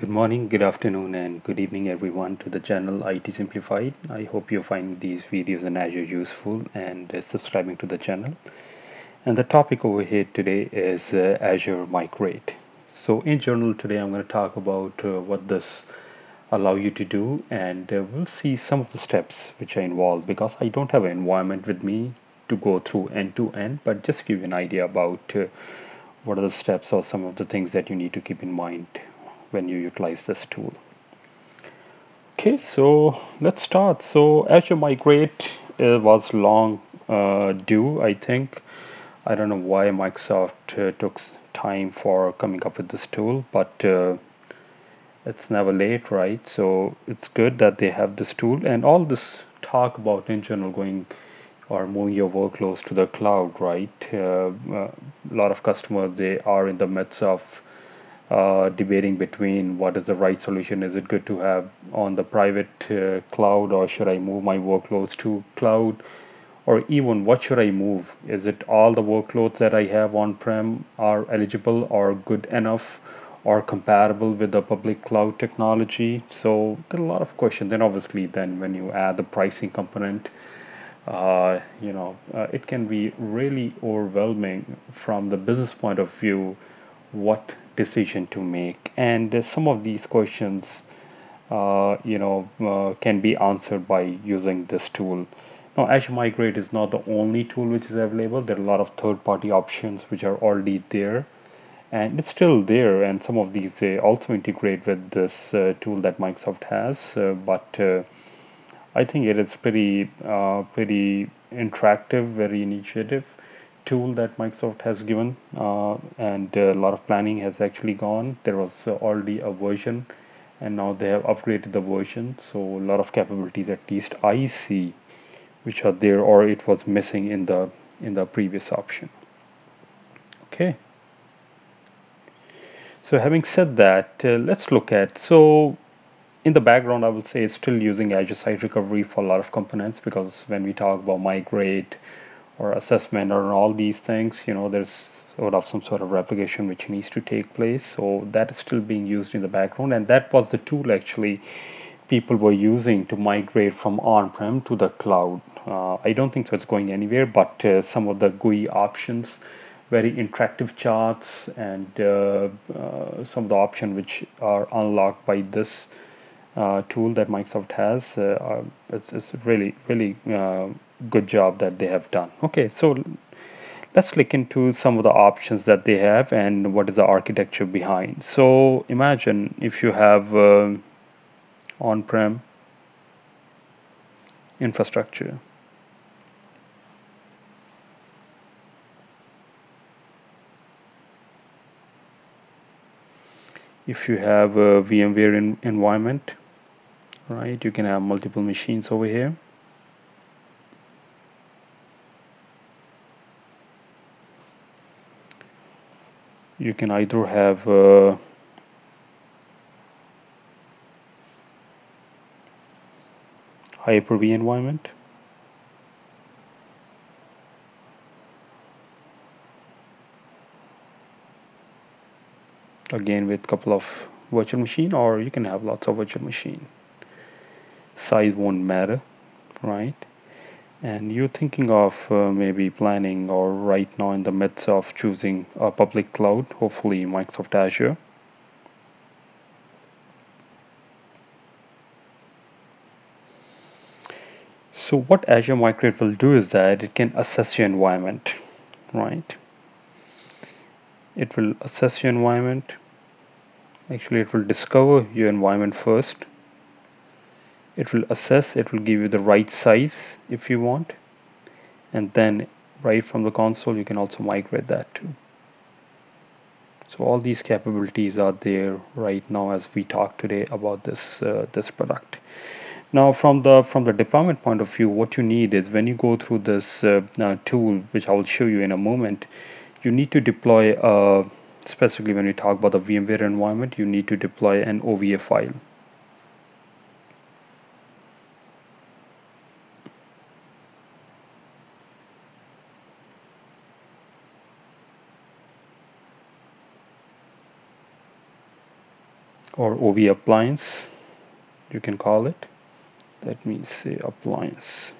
Good morning, good afternoon, and good evening, everyone, to the channel IT Simplified. I hope you find these videos in Azure useful and uh, subscribing to the channel. And the topic over here today is uh, Azure Migrate. So, in general, today I'm going to talk about uh, what this allow you to do, and uh, we'll see some of the steps which are involved because I don't have an environment with me to go through end to end, but just give you an idea about uh, what are the steps or some of the things that you need to keep in mind when you utilize this tool. Okay, so let's start. So Azure Migrate uh, was long uh, due, I think. I don't know why Microsoft uh, took time for coming up with this tool, but uh, it's never late, right? So it's good that they have this tool and all this talk about in general going or moving your workloads to the cloud, right? Uh, uh, a lot of customers they are in the midst of uh, debating between what is the right solution. Is it good to have on the private uh, cloud or should I move my workloads to cloud? Or even what should I move? Is it all the workloads that I have on prem are eligible or good enough or compatible with the public cloud technology? So there are a lot of questions. Then obviously, then when you add the pricing component, uh, you know, uh, it can be really overwhelming from the business point of view what decision to make. And uh, some of these questions uh, you know uh, can be answered by using this tool. Now azure migrate is not the only tool which is available. There are a lot of third-party options which are already there and it's still there. And some of these uh, also integrate with this uh, tool that microsoft has uh, but i think it is pretty pretty interactive very initiative tool that Microsoft has given uh, and a lot of planning has actually gone. There was already a version and now they have upgraded the version. So a lot of capabilities at least I see which are there or it was missing in the in the previous option. Okay. So having said that uh, let's look at so in the background I would say still using Azure Site Recovery for a lot of components because when we talk about migrate or assessment or all these things you know there's sort of some sort of replication which needs to take place. So that is still being used in the background. And that was the tool actually people were using to migrate from on-prem to the cloud. Uh, I don't think so it's going anywhere but uh, some of the GUI options very interactive charts and uh, uh some of the options which are unlocked by this uh, tool that Microsoft has uh, it's, it's really really good job that they have done. Okay so let's look into some of the options that they have and what is the architecture behind. So imagine if you have uh, on-prem infrastructure. If you have a VMware environment right? You can have multiple machines over here. You can either have uh, Hyper-V environment. Again with couple of virtual machine or you can have lots of virtual machine size won't matter right? And you're thinking of uh, maybe planning or right now in the midst of choosing a public cloud hopefully Microsoft Azure. So what Azure Migrate will do is that it can assess your environment right? It will assess your environment. Actually it will discover your environment first it will assess it will give you the right size if you want. And then right from the console you can also migrate that too. So all these capabilities are there right now as we talk today about this uh, this product. Now from the from the deployment point of view what you need is when you go through this uh, uh, tool which I will show you in a moment you need to deploy uh, specifically when we talk about the VMware environment you need to deploy an OVA file or OV appliance you can call it. Let me say appliance.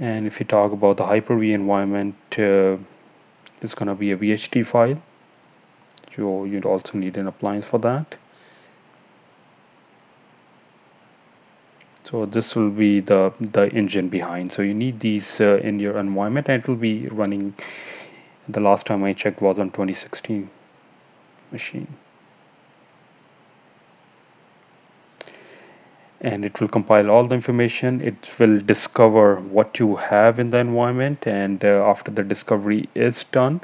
And if you talk about the Hyper-V environment uh, it's gonna be a VHD file. So you'd also need an appliance for that. So this will be the the engine behind. So you need these uh, in your environment and it will be running the last time I checked was on 2016 machine. And it will compile all the information. It will discover what you have in the environment. And uh, after the discovery is done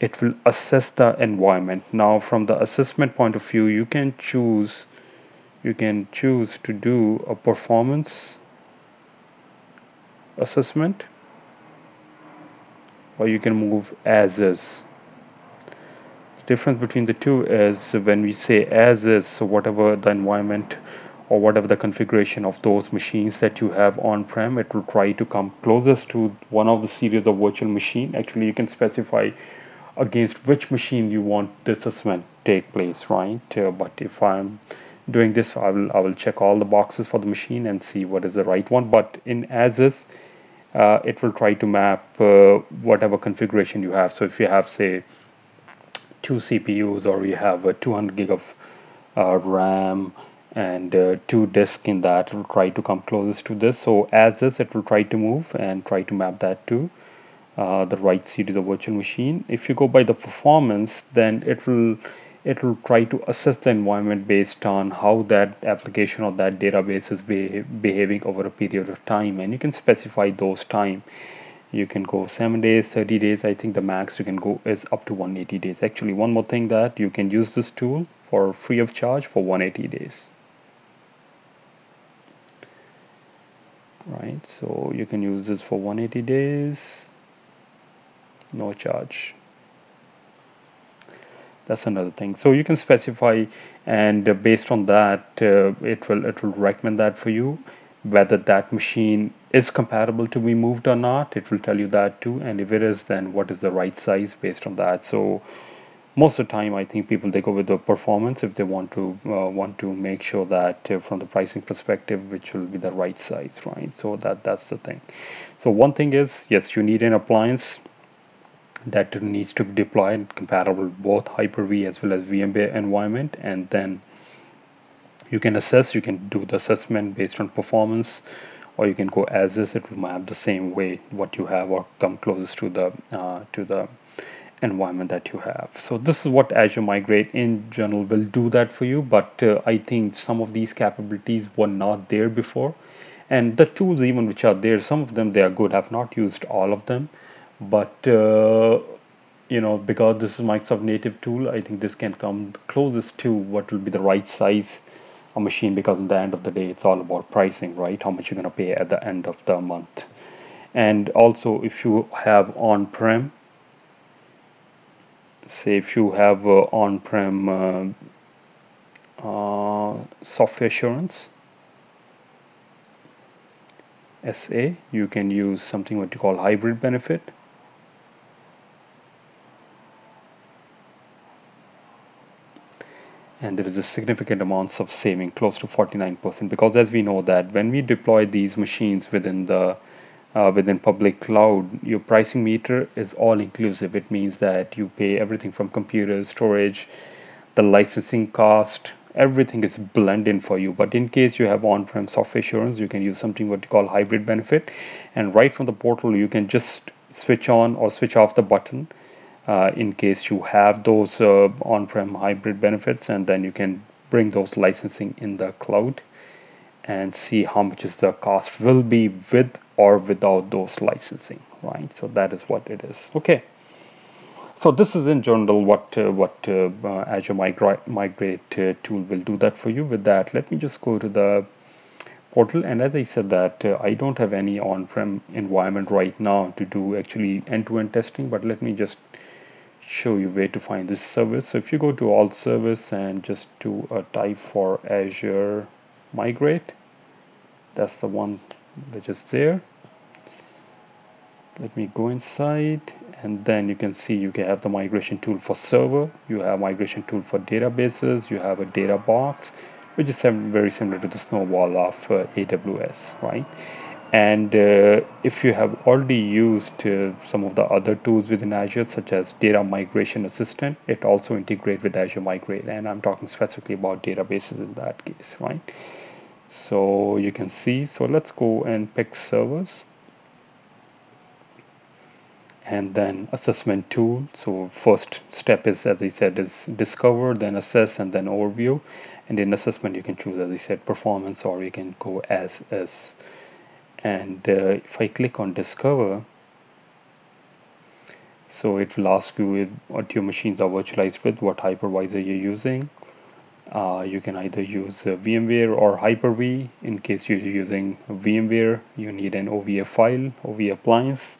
it will assess the environment. Now from the assessment point of view you can choose you can choose to do a performance assessment or you can move as is. Difference between the two is when we say as is so whatever the environment or whatever the configuration of those machines that you have on-prem it will try to come closest to one of the series of virtual machine. Actually you can specify against which machine you want the assessment take place right? Uh, but if I'm doing this I will I will check all the boxes for the machine and see what is the right one. But in as is uh, it will try to map uh, whatever configuration you have. So if you have say two CPUs or you have a 200 gig of uh, RAM and uh, two disk in that it will try to come closest to this. So as this it will try to move and try to map that to uh, the right series of virtual machine. If you go by the performance then it will it will try to assess the environment based on how that application or that database is be behaving over a period of time. And you can specify those time. You can go 7 days 30 days. I think the max you can go is up to 180 days. Actually one more thing that you can use this tool for free of charge for 180 days. Right so you can use this for 180 days. No charge that's another thing. So you can specify and uh, based on that uh, it will it will recommend that for you whether that machine is compatible to be moved or not. It will tell you that too. And if it is then what is the right size based on that? So most of the time I think people they go with the performance if they want to uh, want to make sure that uh, from the pricing perspective which will be the right size right? So that that's the thing. So one thing is yes you need an appliance that needs to be deployed compatible both Hyper-V as well as VMware environment. And then you can assess you can do the assessment based on performance or you can go as is. It will map the same way what you have or come closest to the uh, to the environment that you have. So this is what Azure Migrate in general will do that for you. But uh, I think some of these capabilities were not there before. And the tools even which are there some of them they are good. I've not used all of them but uh, you know because this is Microsoft native tool I think this can come closest to what will be the right size a machine because in the end of the day it's all about pricing right? How much you're going to pay at the end of the month. And also if you have on-prem say if you have uh, on-prem uh, uh, software assurance SA you can use something what you call hybrid benefit and there is a significant amounts of saving close to 49% because as we know that when we deploy these machines within the uh, within public cloud, your pricing meter is all inclusive. It means that you pay everything from computers, storage, the licensing cost, everything is blended in for you. But in case you have on-prem software assurance, you can use something what you call hybrid benefit. And right from the portal, you can just switch on or switch off the button uh, in case you have those uh, on-prem hybrid benefits and then you can bring those licensing in the cloud and see how much is the cost will be with or without those licensing right? So that is what it is. Okay. So this is in general what uh, what uh, uh, Azure Migrate, Migrate tool will do that for you. With that let me just go to the portal. And as I said that uh, I don't have any on-prem environment right now to do actually end-to-end -end testing but let me just show you where to find this service. So if you go to all service and just do a type for Azure Migrate that's the one which is there. Let me go inside and then you can see you can have the migration tool for server you have migration tool for databases you have a data box which is very similar to the snowball of uh, AWS right and uh, if you have already used uh, some of the other tools within Azure such as data migration assistant it also integrates with Azure Migrate. And I'm talking specifically about databases in that case right? So you can see. So let's go and pick servers. And then assessment tool. So first step is as I said is discover then assess and then overview. And in assessment you can choose as I said performance or you can go as as and uh, if I click on discover so it will ask you what your machines are virtualized with what hypervisor you're using. Uh, you can either use uh, VMware or Hyper-V. In case you're using VMware you need an OVA file OVA appliance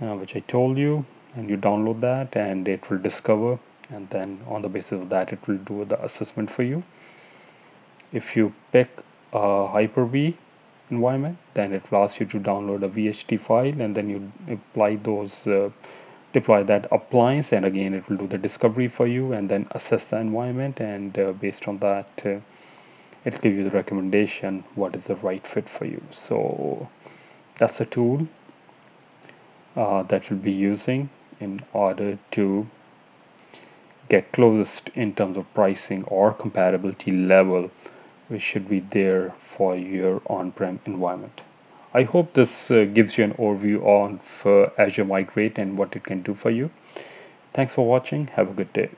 uh, which I told you and you download that and it will discover and then on the basis of that it will do the assessment for you. If you pick a Hyper-V environment then it will ask you to download a VHD file and then you apply those uh, deploy that appliance and again it will do the discovery for you and then assess the environment and uh, based on that uh, it'll give you the recommendation what is the right fit for you. So that's a tool uh, that you'll be using in order to get closest in terms of pricing or compatibility level which should be there for your on-prem environment. I hope this uh, gives you an overview on Azure Migrate and what it can do for you. Thanks for watching. Have a good day.